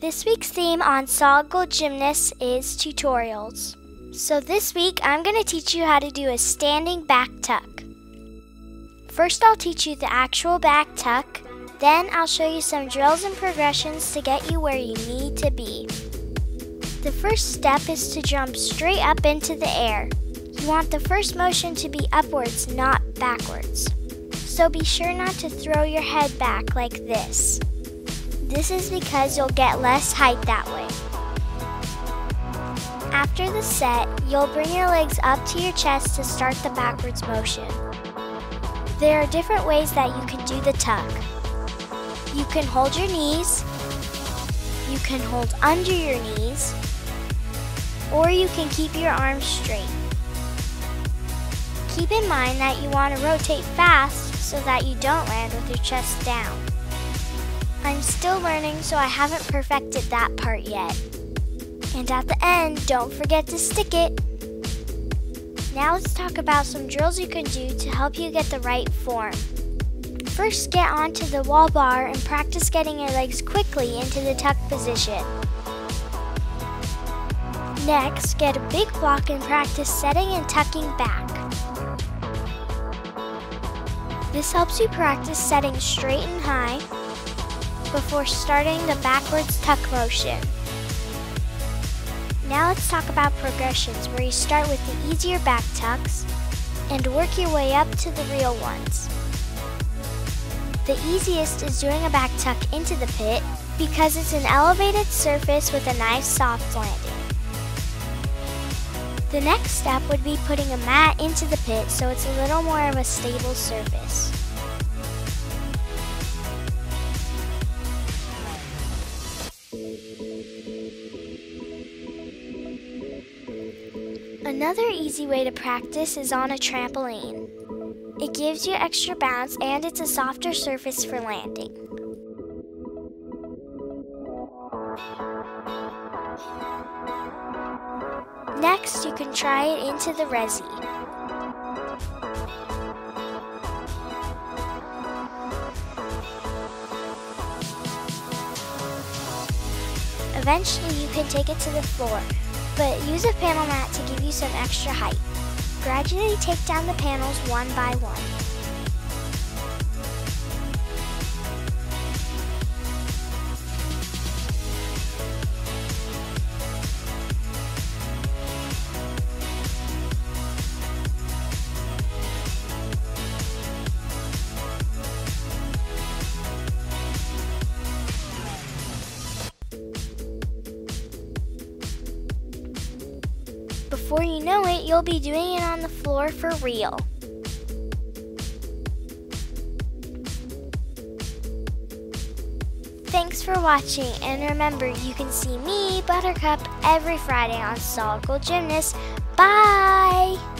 This week's theme on Solid Gold Gymnasts is tutorials. So this week I'm going to teach you how to do a standing back tuck. First I'll teach you the actual back tuck, then I'll show you some drills and progressions to get you where you need to be. The first step is to jump straight up into the air. You want the first motion to be upwards, not backwards. So be sure not to throw your head back like this. This is because you'll get less height that way. After the set, you'll bring your legs up to your chest to start the backwards motion. There are different ways that you can do the tuck. You can hold your knees, you can hold under your knees, or you can keep your arms straight. Keep in mind that you want to rotate fast so that you don't land with your chest down. I'm still learning, so I haven't perfected that part yet. And at the end, don't forget to stick it. Now let's talk about some drills you can do to help you get the right form. First, get onto the wall bar and practice getting your legs quickly into the tuck position. Next, get a big block and practice setting and tucking back. This helps you practice setting straight and high before starting the backwards tuck motion. Now let's talk about progressions where you start with the easier back tucks and work your way up to the real ones. The easiest is doing a back tuck into the pit because it's an elevated surface with a nice soft landing. The next step would be putting a mat into the pit so it's a little more of a stable surface. Another easy way to practice is on a trampoline. It gives you extra bounce and it's a softer surface for landing. Next, you can try it into the resi. Eventually, you can take it to the floor, but use a panel mat to give you some extra height. Gradually take down the panels one by one. Before you know it, you'll be doing it on the floor for real. Thanks for watching, and remember, you can see me, Buttercup, every Friday on Solid Gold Gymnast. Bye!